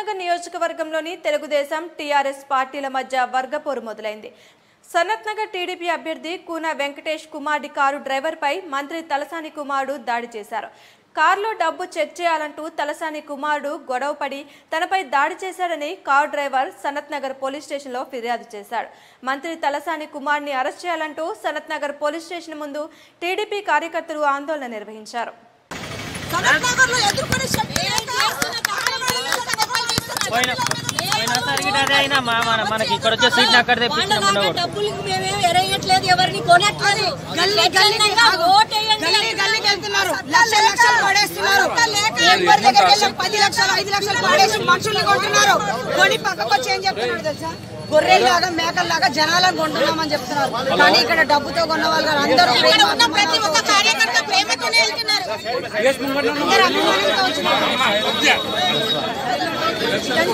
నగర్ నియోజకవర్గంలోని తెలుగుదేశం టీఆర్ఎస్ పార్టీల మధ్య వర్గపోరు మొదలైంది. సనత్ నగర్ టీడీపీ అభ్యర్థి కూన వెంకటేష్ కుమార్డి కారు డ్రైవర్పై మంత్రి తలసాని కుమారుడు దాడి చేశారు. కారులో డబ్బు చెక్ చేయాలంటూ తలసాని కుమారుడు గొడవపడి తనపై దాడి చేశాడని car driver Sanath Nagar police స్టేషన్లో ఫిర్యాదు చేశాడు. మంత్రి తలసాని కుమార్ని అరెస్ట్ చేయాలంటూ సనత్ నగర్ పోలీస్ స్టేషన్ ముందు టీడీపీ కార్యకర్తలు ఆందోళన నిర్వహించారు. మనకి ఇక్కడ వచ్చే సీట్ అక్కడ డబ్బులకు మేమేం ఎరగట్లేదు ఎవరిని కొనట్లేదు. గల్లీ గల్లీగా ఓటేయండి. గల్లీ గల్లీకి వెళ్తున్నారు. లక్ష లక్షలు పడేస్తున్నారు. ఎవరి పది లక్షలు ఐదు లక్షలు పడేసి మనుషుల్ని కొంటున్నారు కొని పక్కకు వచ్చి ఏం చెప్తున్నారు తెలుసా? గొర్రెల్లాగా మేకల్లాగా జనాలను కొంటున్నామని చెప్తున్నారు. కానీ ఇక్కడ డబ్బుతో కొన్న వాళ్ళు అందరూ ప్రతి ఒక్క కార్యకర్త ప్రేమతోనే వెళ్తున్నారు.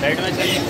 साइड में चलिए।